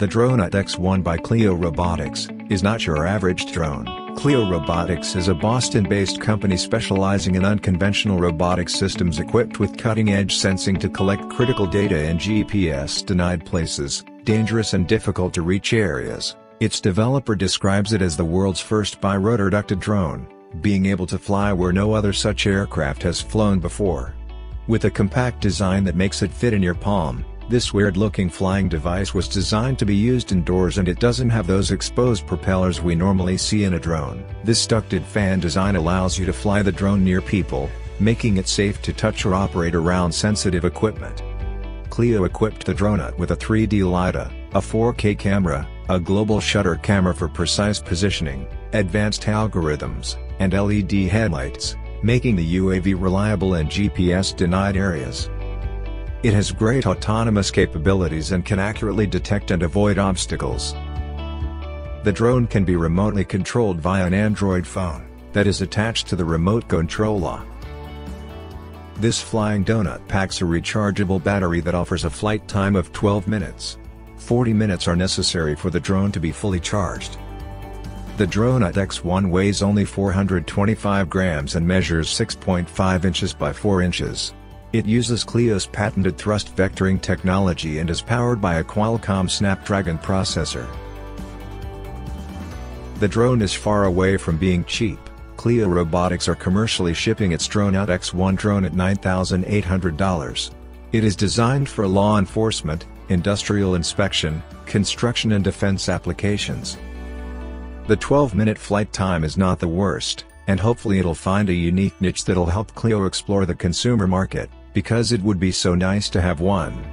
The Dronut X1 by Cleo Robotics is not your average drone. Cleo Robotics is a Boston-based company specializing in unconventional robotic systems equipped with cutting-edge sensing to collect critical data in GPS-denied places, dangerous and difficult-to-reach areas. Its developer describes it as the world's first birotor-ducted drone, being able to fly where no other such aircraft has flown before. With a compact design that makes it fit in your palm, this weird-looking flying device was designed to be used indoors and it doesn't have those exposed propellers we normally see in a drone. This ducted fan design allows you to fly the drone near people, making it safe to touch or operate around sensitive equipment. Cleo equipped the Dronut with a 3D LiDAR, a 4K camera, a global shutter camera for precise positioning, advanced algorithms, and LED headlights, making the UAV reliable in GPS-denied areas. It has great autonomous capabilities and can accurately detect and avoid obstacles. The drone can be remotely controlled via an Android phone, that is attached to the remote controller. This flying donut packs a rechargeable battery that offers a flight time of 12 minutes. 40 minutes are necessary for the drone to be fully charged. The Dronut X1 weighs only 425 grams and measures 6.5 inches by 4 inches. It uses Cleo's patented thrust vectoring technology and is powered by a Qualcomm Snapdragon processor. The drone is far away from being cheap. Cleo Robotics are commercially shipping its Dronut X1 drone at $9,800. It is designed for law enforcement, industrial inspection, construction and defense applications. The 12-minute flight time is not the worst, and hopefully it'll find a unique niche that'll help Cleo explore the consumer market because it would be so nice to have one.